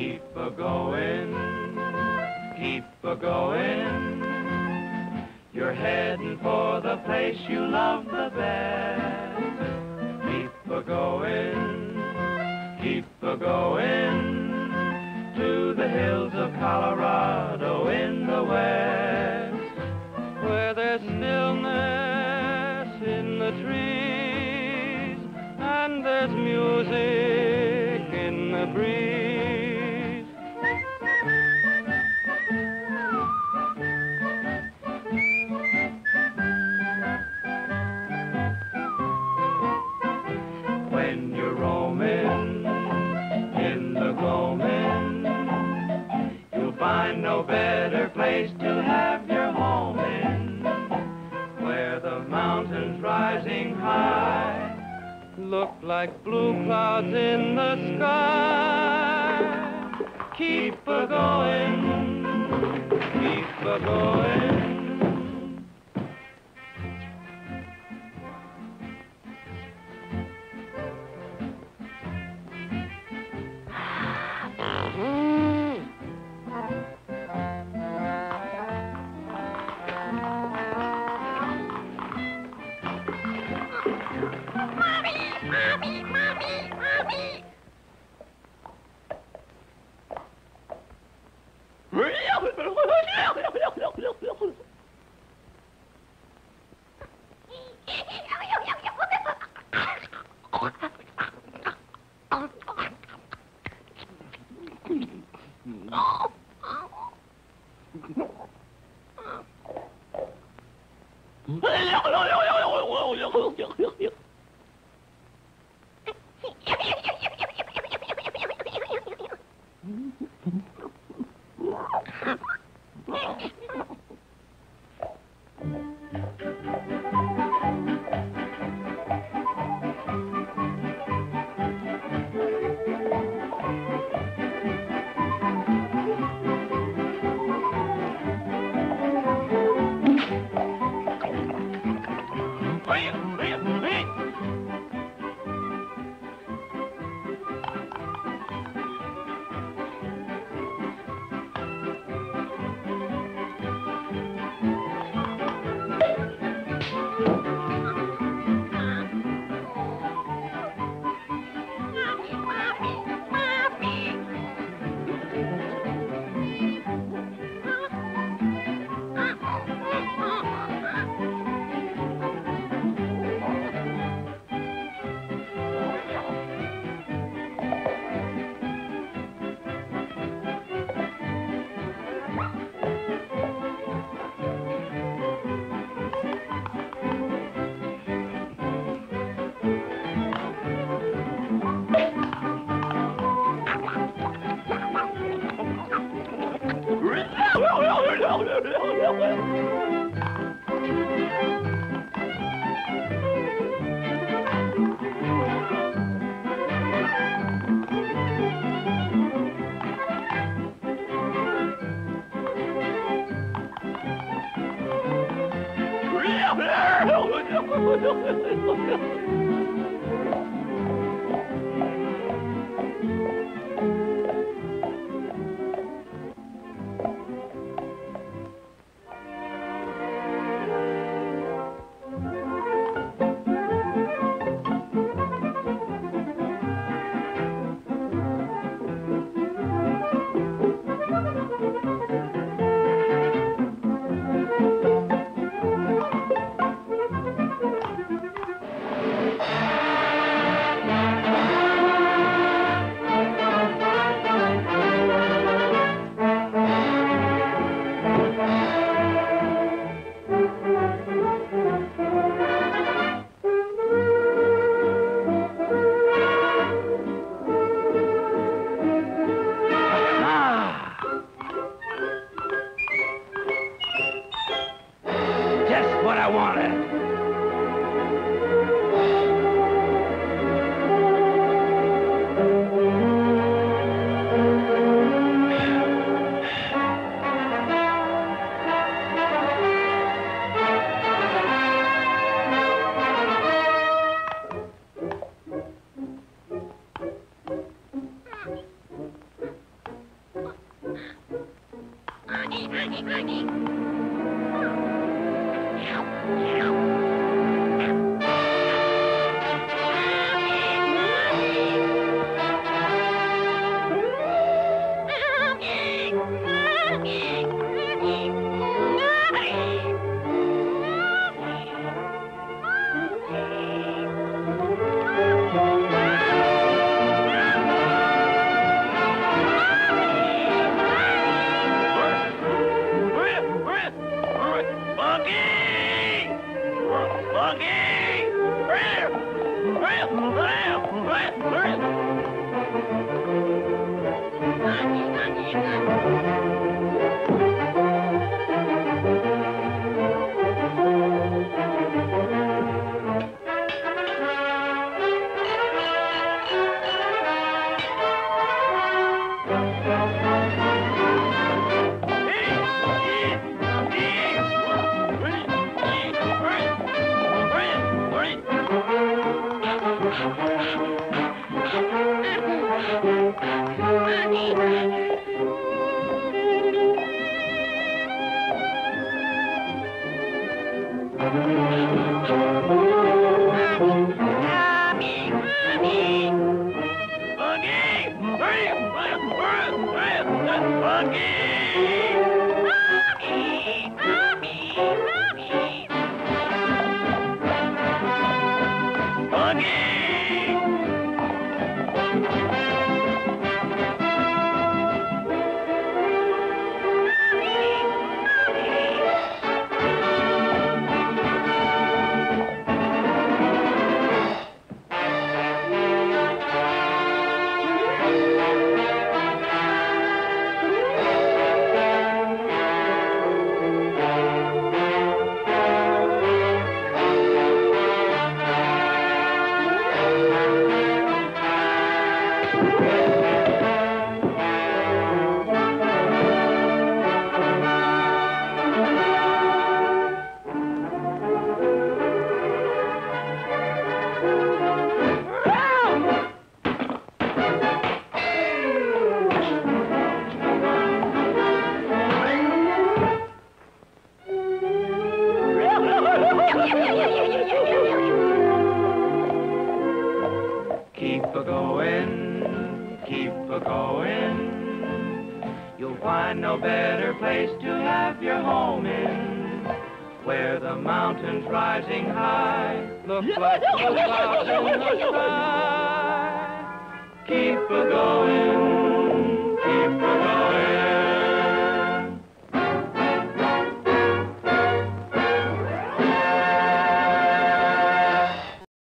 Keep a going, keep a going. You're heading for the place you love the best. Keep a going, keep a going to the hills of Colorado. Look like blue clouds in the sky. Keep a going, keep a going. 我要回回老家。Going, keep a going. You'll find no better place to have your home in. Where the mountains rising high look like the clouds in the sky. Keep a going.